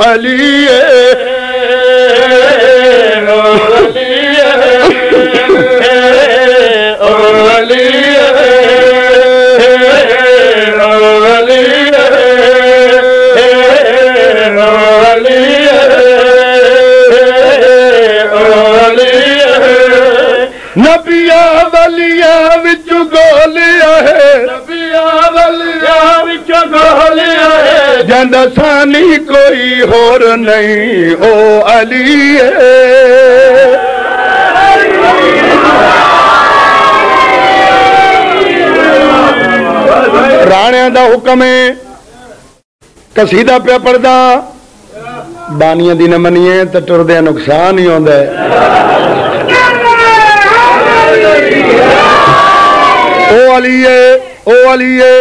علی جند سانی کوئی ہور نہیں، او علی ہے۔ رانے دا حکم ہے، قصیدہ پہ پڑھدا، بانیاں دی نہ منیے تے ٹردے نقصان ہی ہوندا ہے۔ او علیے او علیے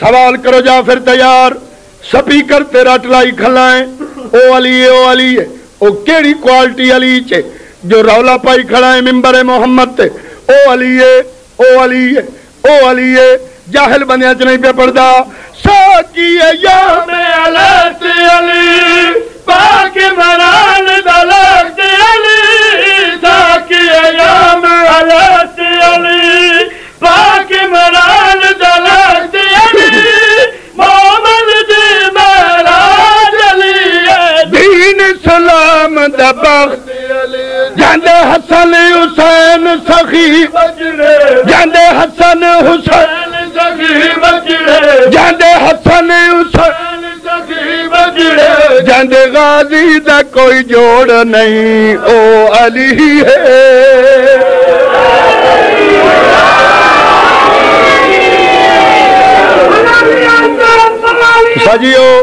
سوال کرو جا پھر تیار۔ سپیکر تیرا ٹلائی کھلائیں۔ او علیے او علیے او کیڑی کوالٹی علی چے، جو رولا پائی کھڑائیں ممبر محمد تے۔ او علیے او علیے او علیے جاہل بنیا چ نہیں پہ پڑدا ساکی یا میں علی، پاک مران بخت جاندے حسن حسین سخی جاندے حسن حسین جاندے حسن حسین جاندے غازی دا کوئی جوڑ نہیں او علی ہے سجیو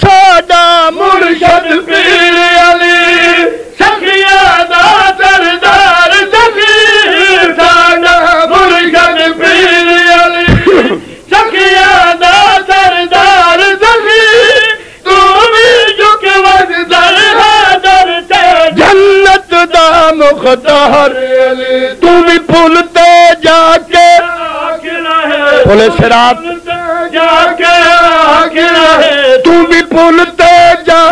سادايل سکيءَ سردار سمي ساڳا مل پيل چکيا دردار سمي تون به در تنتار تون به فل تل شراب ته تو بھی بھولتے جا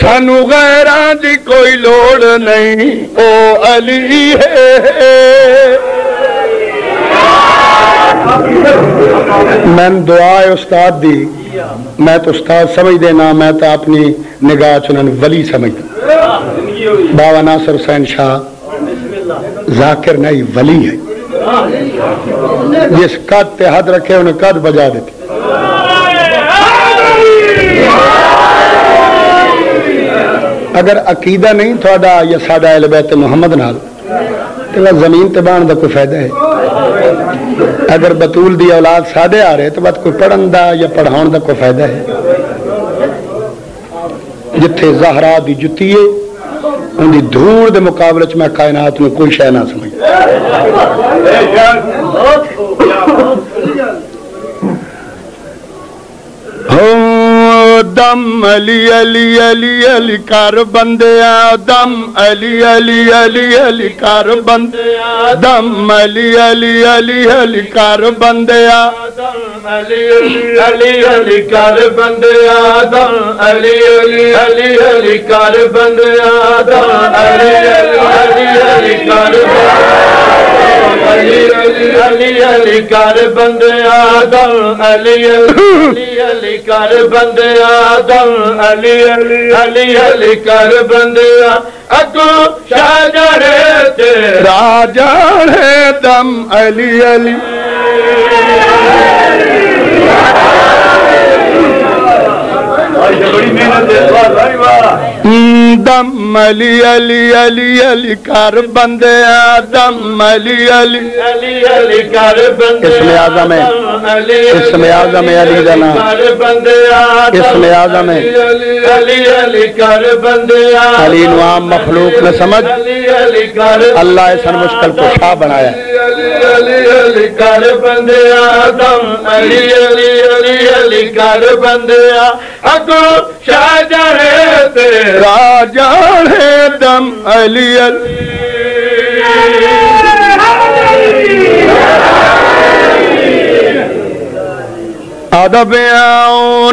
سانو غیران دی کوئی لوڑ نہیں او علی ہے میں دعا استاد دی میں تو استاد سمجھ دینا میں تو اپنی نگاہ چنن ولی سمجھ بابا ناصر حسین شاہ ذاکر نہیں ولی ہے جس قد تے حد رکھے انہیں قد بجا دیتے اگر عقیدہ نہیں تھوڑا یا ساڈا اہل بیت محمد نال، تو زمین تے بان دا کوئی فائدہ ہے؟ اگر بطول دی اولاد سادے آ رہے، تو بات کوئی پڑھن دا یا پڑھاؤن دا کوئی فائدہ ہے؟ جتھے زہرا دی جتی ہے، ان دی دھوڑ دے مقابلے چ میں کائنات میں کوئی شے نہ سمجھ۔ ہو دم علی علی علی علی کر بندیا دم علی علی علی علی کر بندیا دم علی علی علی علی کر بندیا دم علی علی علی علی کر بندیا دم علی علی علی علی کر بندیا دم علی علی علی علی علی علی کر بندیا دم علی علی علی کر بندیا دم علی علی علی علی کر بندیا اگو شاہ جانے تیرا جانے دم علی علی علی علی کر بندے دم علی علی۔ علی علی کر بندے اسم اعظم ہے۔ اسم اعظم ہے علی دا نام بندے اسم اعظم ہے۔ علی علی کر بندے علی نو عام مخلوق نے سمجھ۔ اللہ ایسا مشکل کو شاہ بنایا۔ ہے علی علی علی کر بندے آدم علی علی علی علی کر بندے اگو شاہ جانے تیرا راجان ہے دم علی علی ادب آؤ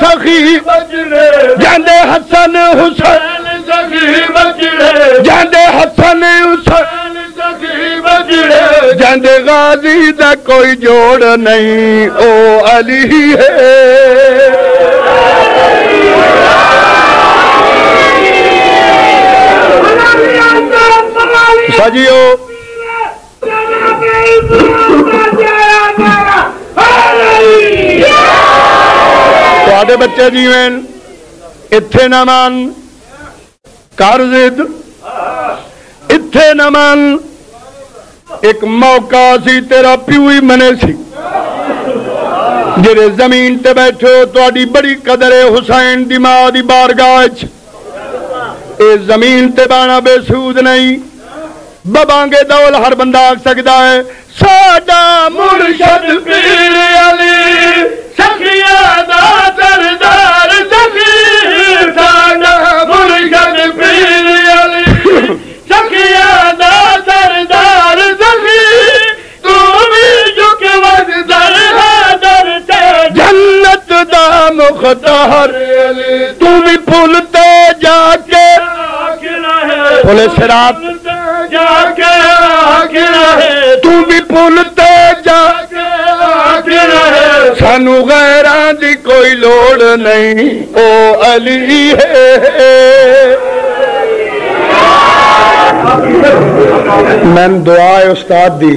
سخی بجڑے جاندے حسن حسین سخی بجڑے جاندے حسن حسین سخی بجڑے جاندے غازی دا کوئی جوڑ نہیں او علی ہے سجیو دے جیویں اتھے نہ مان اتھے نہ ایک موقع سی تیرا پیو منے سی۔ جڑے زمین تے بیٹھے ہو تہاڈی بڑی قدر حسین دی ماں دی بارگاہ اے زمین تے بانا بے سود نہیں۔ ببانگے دول ہر بندہ آکھ سکتا ہے، ساڈا مرشد پیر علی۔ کيءَ جا سردار زمين چکيا دي سردار زمي تون به در جنت جا مکدار تون به سانو غیران دی کوئی لوڑ نہیں۔ او علی ہے۔ میں دعا ہے استاد دی۔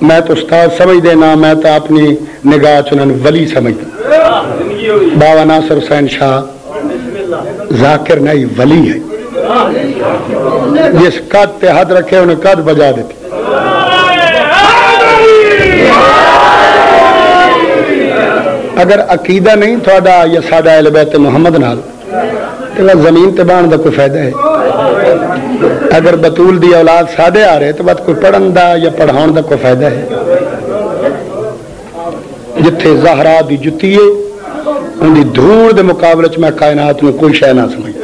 میں تو استاد سمجھ دینا میں تو اپنی نگاہ چنن ولی سمجھتا بابا ناصر حسین شاہ ذاکر نہیں، ولی ہے۔ جس قد تے حد رکھے انہیں قد بجا دیتے اگر عقیدہ نہیں تھوڑا یا ساڈا اہل بیت محمد نال، تو زمین تے بان دا کوئی فائدہ ہے۔ اگر بطول دی اولاد سادے آ رہے، تو بعد کوئی پڑھن دا یا پڑھاؤ دا کوئی فائدہ ہے۔ جتھے زہرا دی جتی ہے، ان دی دھوڑ دے مقابلے میں کائنات میں کوئی شہ نہ سمجھ